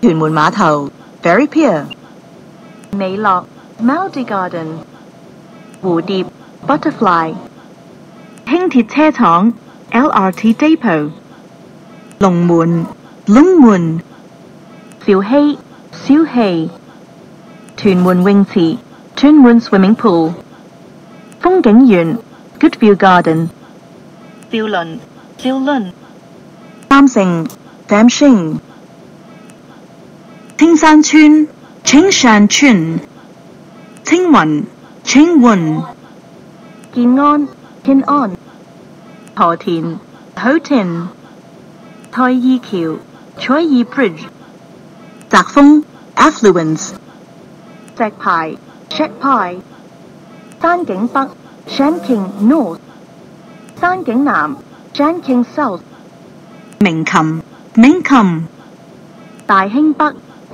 屯门码头 Ferry Pier、美乐 Melody Garden、蝴蝶 Butterfly、轻铁车厂 LRT Depot、龙门 Long 门、兆禧消气、屯门泳池 Twin Moon Swimming Pool、风景园 Good View Garden、兆麟兆麟、三成 Dam Sing、 青山村青山村、青雲青雲、建安建安、河田 Houghton、泰義橋 Choi Yi Bridge、澤豐 Affluence、石牌 Shed Pie、山景北 Shanking North、山景南 Shanking South、明琴明琴、大興北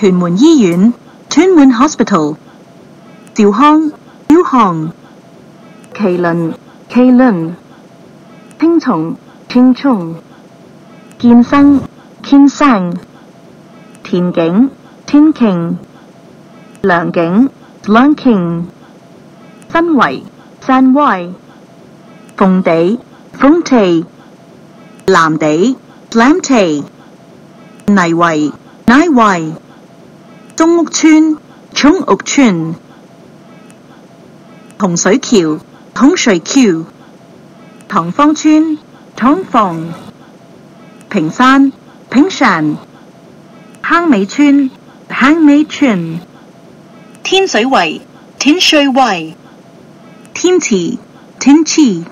屯门医院屯门 Hospital、兆康兆康、麒麟麒麟、青松青松、健生建生、田景天徑、良景良景、新围新圍、鳳地凤地、藍地藍地、泥围泥围、中屋村中屋村、洪水橋洪水橋、塘坊村塘坊、屏山屏山、坑尾村坑尾村、天水圍天水圍、天池天池、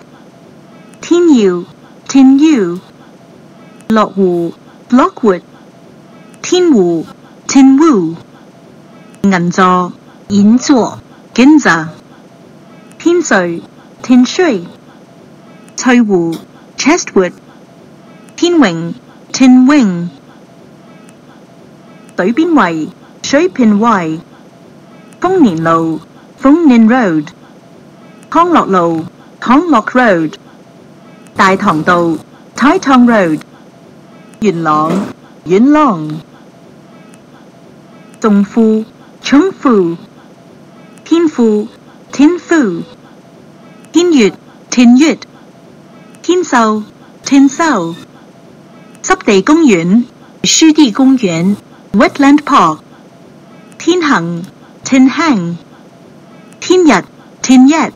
天耀天耀、樂湖 Lockwood、天湖天湖、銀座銀座 Ginza、天水天水、翠湖 Chestwood、天榮天榮、水邊圍水邊圍、豐年路豐年 Road、康樂路康樂 Road、大棠道大棠 Road、元朗元朗、仲富重富、天富天富、天月天月、天寿天寿，湿地公园，湿地公园 Wetland Park、天恒天恒、天日天日。